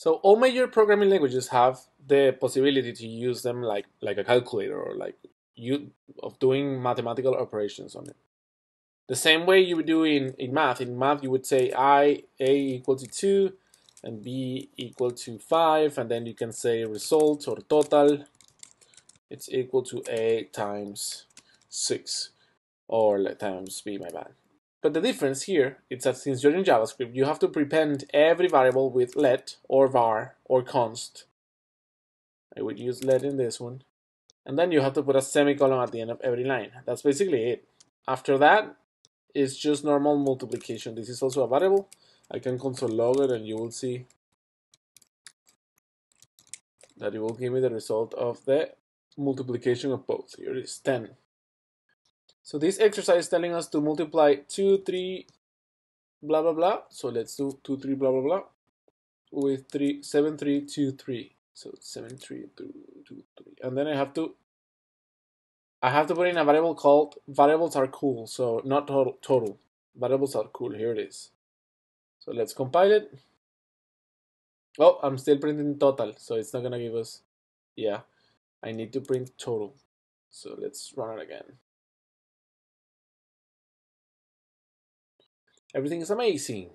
So all major programming languages have the possibility to use them like like a calculator or like you of doing mathematical operations on it. The same way you would do in, in math. In math, you would say I a equal to two and b equal to five, and then you can say result or total. It's equal to a times six or times b. My bad. But the difference here is that since you're in JavaScript, you have to prepend every variable with let or var or const. I would use let in this one. And then you have to put a semicolon at the end of every line. That's basically it. After that, it's just normal multiplication. This is also a variable. I can console log it and you will see that it will give me the result of the multiplication of both. Here it is 10. So this exercise is telling us to multiply 2, 3, blah, blah, blah. So let's do 2, 3, blah, blah, blah with 3, 7, 3, 2, 3. So 7, 3, 2, 2, 3. And then I have to I have to put in a variable called variables are cool. So not total, total. Variables are cool. Here it is. So let's compile it. Oh, I'm still printing total. So it's not going to give us, yeah, I need to print total. So let's run it again. Everything is amazing.